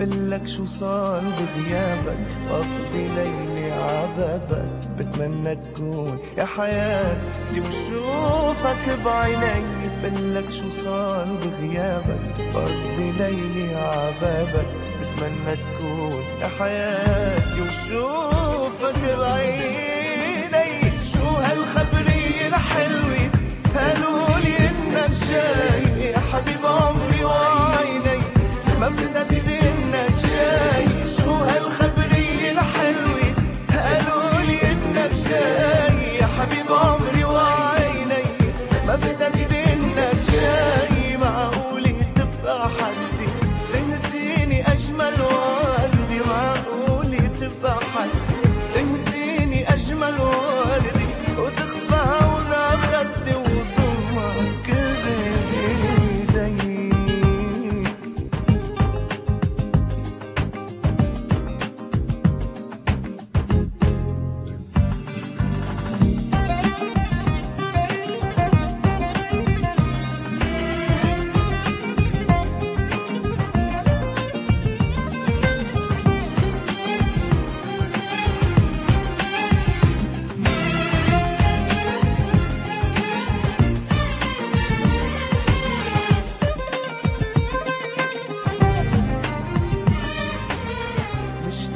شو صار بغيابك؟ بقضي ليلي عبابك بتمنى تكون يا حياتي وشوفك بعيني بقلك شو صار بغيابك؟ بقضي ليلي عبابك بتمنى تكون يا حياتي وشوفك بعيني شو هالخبرية الحلوة؟ قالولي إنك جاي يا حبيب عمري وعيني ما بصدق عمري وعيني ما بصدق انك جاي معقولة تبقى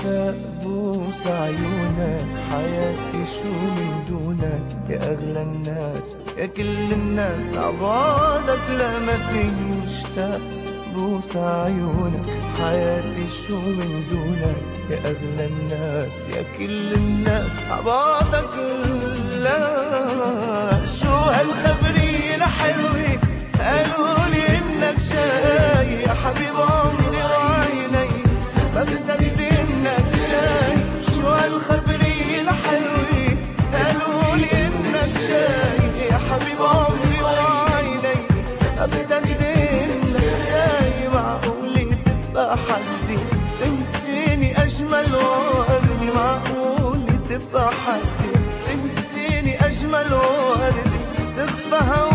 بوس عيونك حياتي شو من دونك يا أغلى الناس يا كل الناس عبادك لا ما في مشتاق. بوس عيونك حياتي شو من دونك يا أغلى الناس يا كل الناس عبادك لا. شو هالخبرية الحلوة تبقى حدي اجمل وردي هولا